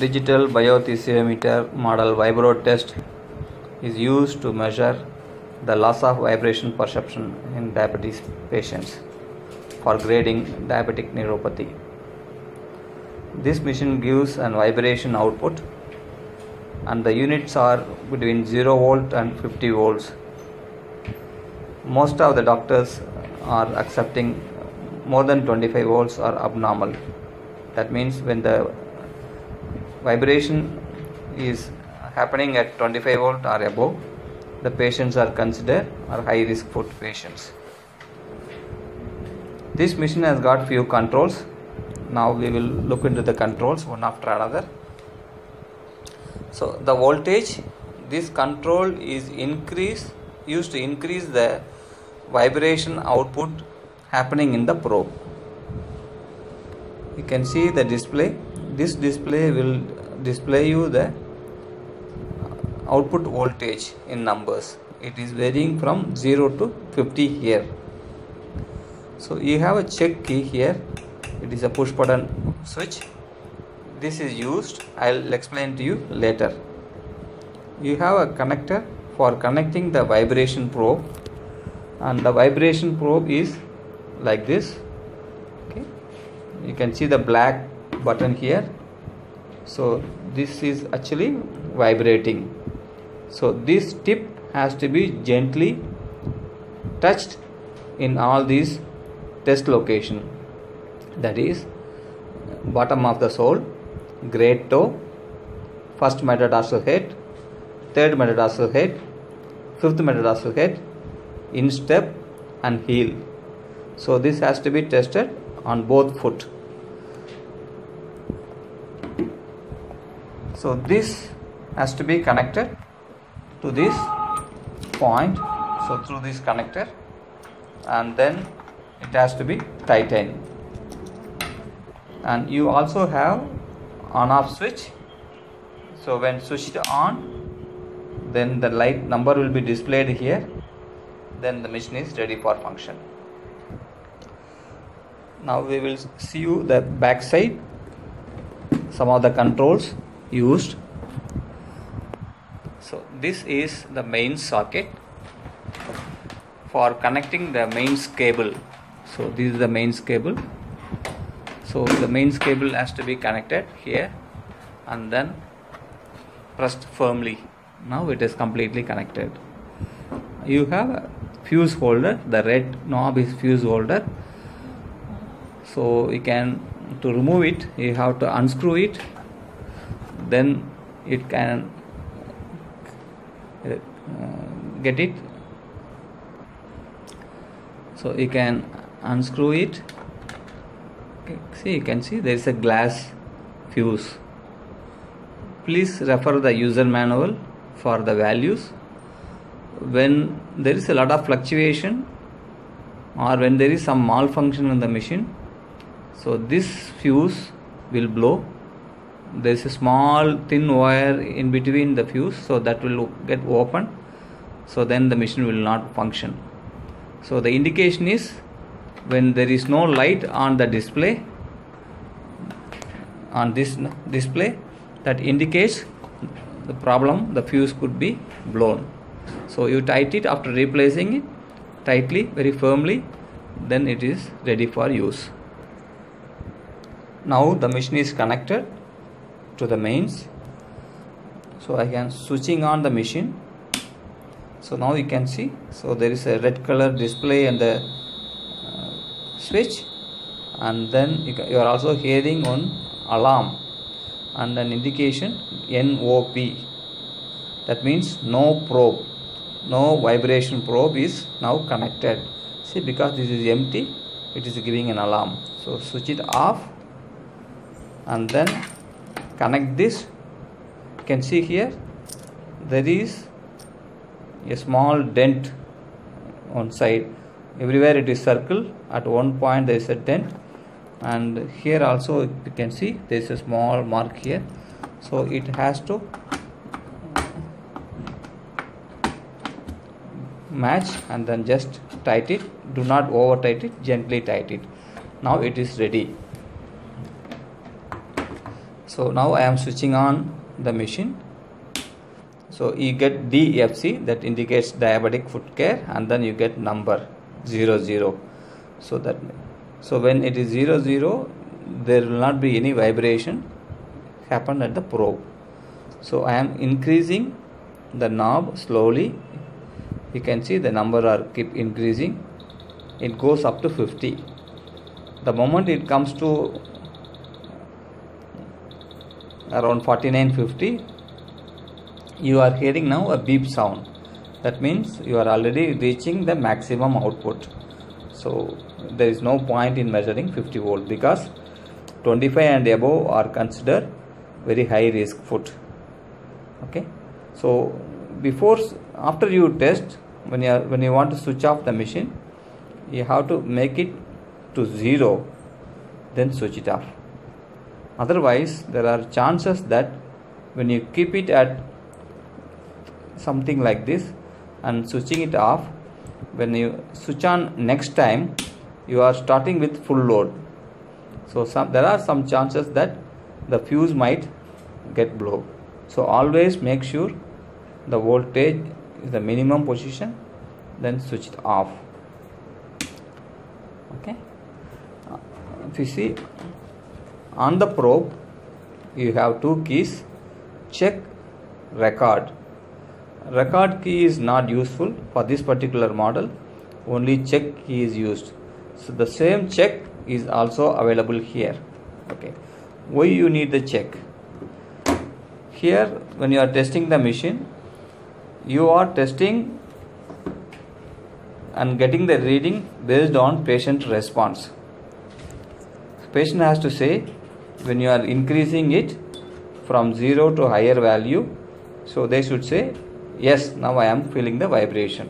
digital biothesiometer model vibro test is used to measure the loss of vibration perception in diabetes patients for grading diabetic neuropathy. This machine gives an vibration output and the units are between 0 volt and 50 volts. Most of the doctors are accepting more than 25 volts are abnormal. That means when the vibration is happening at 25 volt or above, the patients are considered are high risk foot patients. This machine has got few controls. Now we will look into the controls one after another. So the voltage, this control is increase used to increase the vibration output happening in the probe. You can see the display. This display will display you the output voltage in numbers. It is varying from 0 to 50 here. So you have a check key here. It is a push button switch. This is used. I'll explain to you later. You have a connector for connecting the vibration probe and the vibration probe is like this okay you can see the black button here so this is actually vibrating. So this tip has to be gently touched in all these test location. That is bottom of the sole great toe first metatarsal head third metatarsal head fifth metatarsal head instep and heel. So this has to be tested on both foot so this has to be connected to this point. So through this connector. And then it has to be tightened. And you also have on off switch. So when switched on then the light number will be displayed here. Then the machine is ready for function. Now we will see you the back side some of the controls used. So this is the main socket for connecting the mains cable. So this is the mains cable. So the mains cable has to be connected here and then pressed firmly. Now it is completely connected. You have a fuse holder. The red knob is fuse holder. So you can to remove it you have to unscrew it then it can uh, get it. So you can unscrew it. Okay. see you can see there is a glass fuse. Please refer the user manual for the values. When there is a lot of fluctuation or when there is some malfunction in the machine so this fuse will blow there is a small thin wire in between the fuse so that will get open. So then the machine will not function. So the indication is when there is no light on the display on this display that indicates the problem the fuse could be blown. So you tight it after replacing it tightly very firmly then it is ready for use. Now the machine is connected to the mains. So I can switching on the machine. So now you can see. So there is a red color display and the uh, switch. And then you, can, you are also hearing on alarm and an indication NOP that means no probe. No vibration probe is now connected. See because this is empty it is giving an alarm. So switch it off. And then connect this. You can see here there is a small dent on side. Everywhere it is circle at one point there is a dent. And here also you can see there is a small mark here. So it has to match and then just tight it. Do not over tight it. Gently tight it. Now it is ready so now I am switching on the machine. So you get DFC that indicates diabetic foot care and then you get number 00 so that so when it is 00 there will not be any vibration happen at the probe. So I am increasing the knob slowly. You can see the number are keep increasing. It goes up to 50 the moment it comes to around 4950 you are hearing now a beep sound. That means you are already reaching the maximum output. So there is no point in measuring 50 volt because 25 and above are considered very high risk foot. Okay? So before after you test when you are, when you want to switch off the machine you have to make it to zero then switch it off otherwise there are chances that when you keep it at something like this and switching it off when you switch on next time you are starting with full load. So some there are some chances that the fuse might get blow so always make sure the voltage is the minimum position then switch it off. Okay? If you see on the probe you have two keys. Check record. Record key is not useful for this particular model. Only check key is used. So the same check is also available here. Okay. Why you need the check? Here when you are testing the machine you are testing and getting the reading based on patient response. Patient has to say when you are increasing it from 0 to higher value so they should say yes now i am feeling the vibration.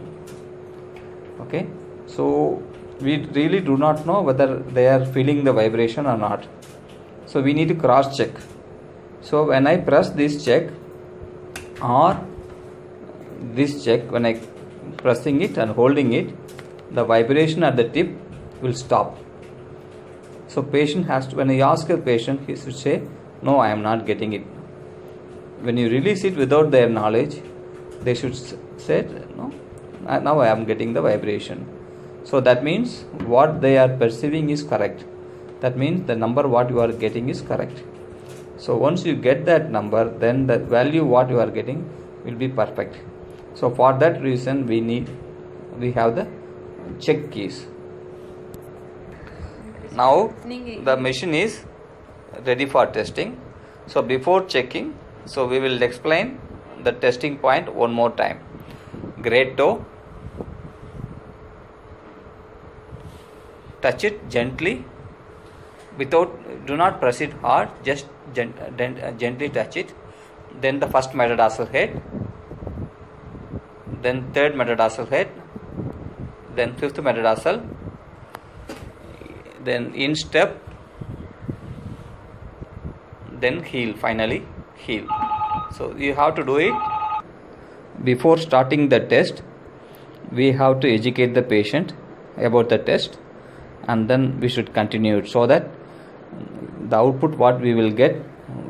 Okay? So we really do not know whether they are feeling the vibration or not. So we need to cross check so when i press this check or this check when i pressing it and holding it the vibration at the tip will stop so patient has to when you ask a patient he should say no i am not getting it. When you release it without their knowledge they should say no now i am getting the vibration. So that means what they are perceiving is correct. That means the number what you are getting is correct. So once you get that number then the value what you are getting will be perfect. So for that reason we need we have the check keys now the machine is ready for testing. So before checking so we will explain the testing point one more time. Great toe. Touch it gently. Without do not press it hard just gent, gently touch it. Then the first metatarsal head. Then third metatarsal head. Then fifth metatarsal then instep then heel finally heel. So you have to do it. Before starting the test we have to educate the patient about the test and then we should continue it so that the output what we will get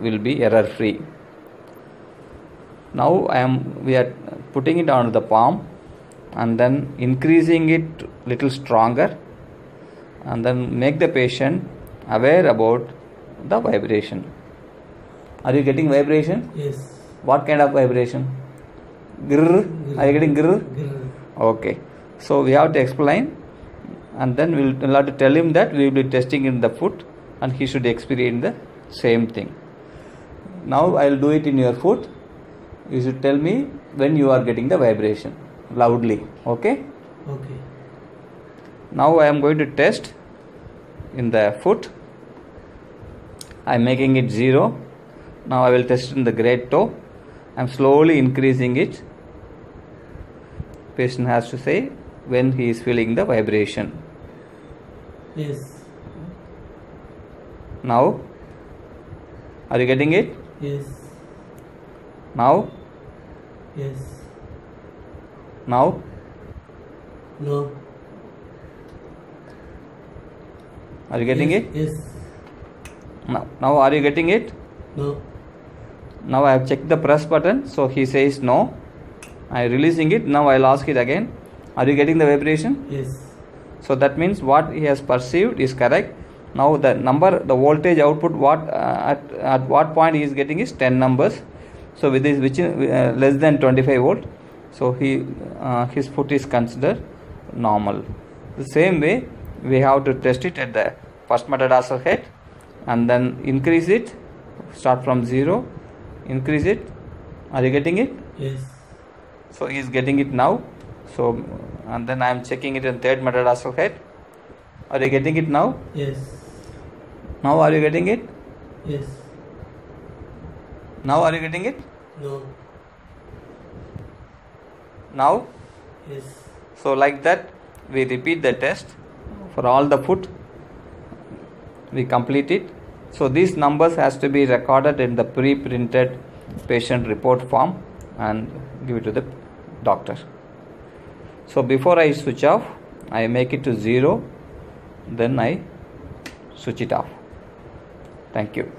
will be error free now i am we are putting it on the palm and then increasing it little stronger and then make the patient aware about the vibration. Are you getting vibration? Yes. what kind of vibration? Grrr. Are you getting Grr. okay. So we have to explain and then we'll, we'll have to tell him that we will be testing in the foot and he should experience the same thing. Now i'll do it in your foot. You should tell me when you are getting the vibration loudly. Okay? Okay. now i am going to test in the foot i'm making it zero now i will test in the great toe i'm slowly increasing it patient has to say when he is feeling the vibration Yes. now are you getting it Yes. now Yes. now No. Are you getting yes. it? Yes. now, now are you getting it? No. now I have checked the press button so he says no. I releasing it. Now I'll ask it again. Are you getting the vibration? Yes. so that means what he has perceived is correct. Now the number the voltage output what uh, at, at what point he is getting is 10 numbers. So with this which is uh, less than 25 volt. So he uh, his foot is considered normal. The same way we have to test it at the first metatarsal head and then increase it start from 0 increase it are you getting it Yes. so he is getting it now so and then i am checking it in third metatarsal head are you getting it now Yes. now are you getting it Yes. now are you getting it No. now Yes. so like that we repeat the test for all the foot we complete it. So these numbers has to be recorded in the pre-printed patient report form and give it to the doctor. So before i switch off i make it to zero then i switch it off. Thank you